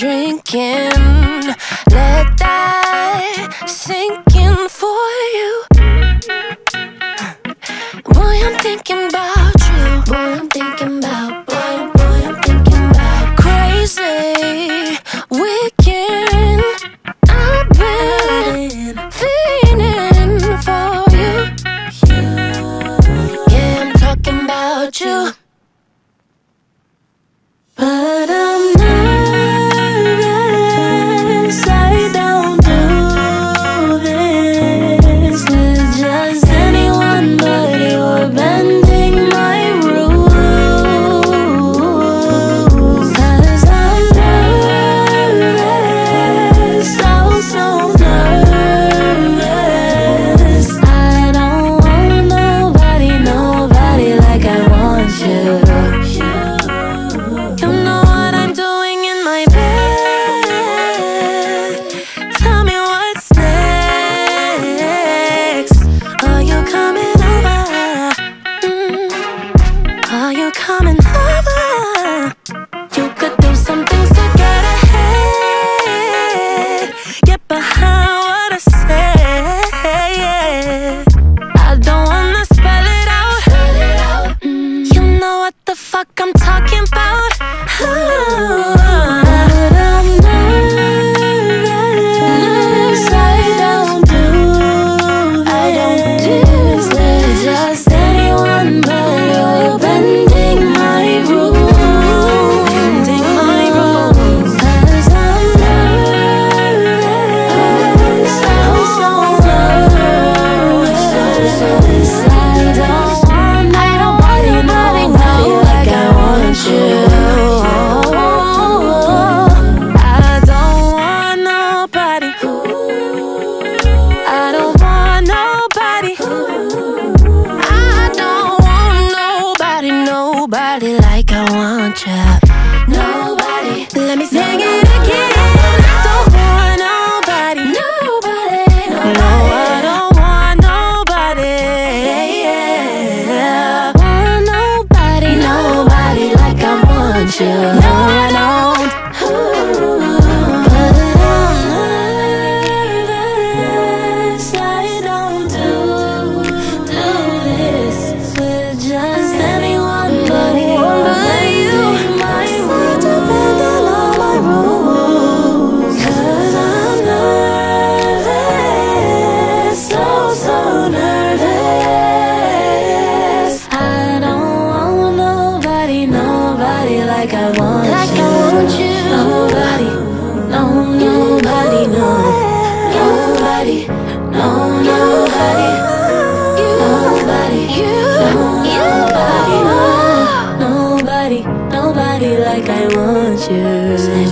drinking. Let that sink the fuck I'm talking about. Ooh. you. like I want like you. I want you. Nobody, no, nobody, no, nobody, no, nobody, nobody, nobody, nobody, nobody like I want you.